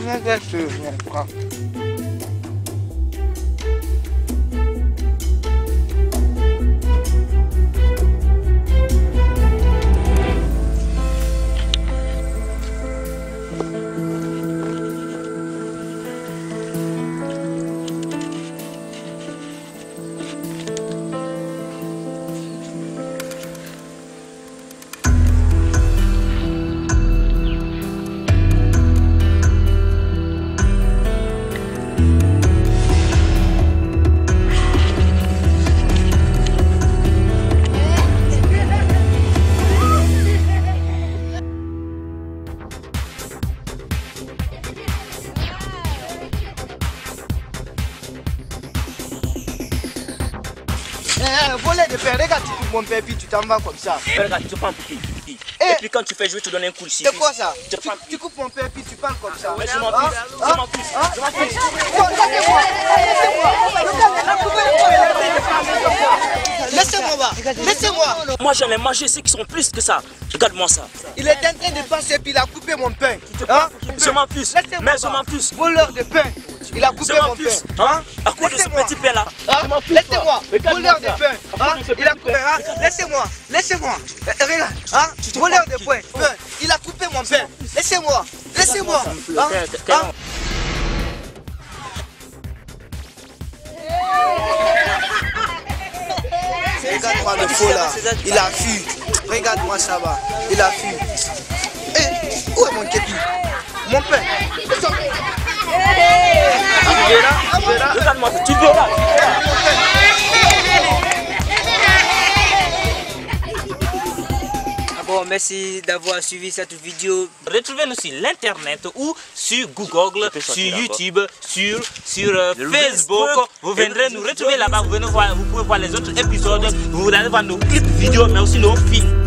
Regarde ce viens, prends. Eh, volet de pain, regarde, tu coupes mon pain, puis tu t'en vas comme ça. Regarde, tu prends un pipi. Eh. Et puis quand tu fais, je vais te donner un coup ici. C'est quoi ça tu, tu coupes mon pain, puis tu parles comme ça. Mais je m'en Hein? Hein? Je m'en. Hein? Je m'en. Oh, Laissez-moi Laissez-moi Laissez-moi Laissez-moi Moi, j'en ai mangé ceux qui sont plus que ça. Regarde-moi ça. Il est en train de passer, puis il a coupé mon pain. Hein? Je m'en fiche. Laissez-moi Mais je m'en fiche. Voleur de pain. Il a coupé mon pain. Hein? À cause de ce Laissez-moi. petit pain là. Hein? Laissez-moi, voleur de pain. Hein? Il a coupé, hein? Laissez-moi, laissez-moi. Regarde, hein? voleur de pain. Il a coupé mon pain. Laissez-moi, laissez-moi. Hein? Hein? Regarde-moi le faux là, il a fui. Regarde-moi ça va, il a fui. Regarde-moi ça. Tu verras. Ah Bon, merci d'avoir suivi cette vidéo. Retrouvez-nous sur l'internet ou sur Google, sur YouTube, sur, sur euh, Facebook. Facebook. Vous viendrez nous retrouver là-bas. Vous, venez voir- vous pouvez voir les autres épisodes. Vous allez voir nos clips vidéo, mais aussi nos films.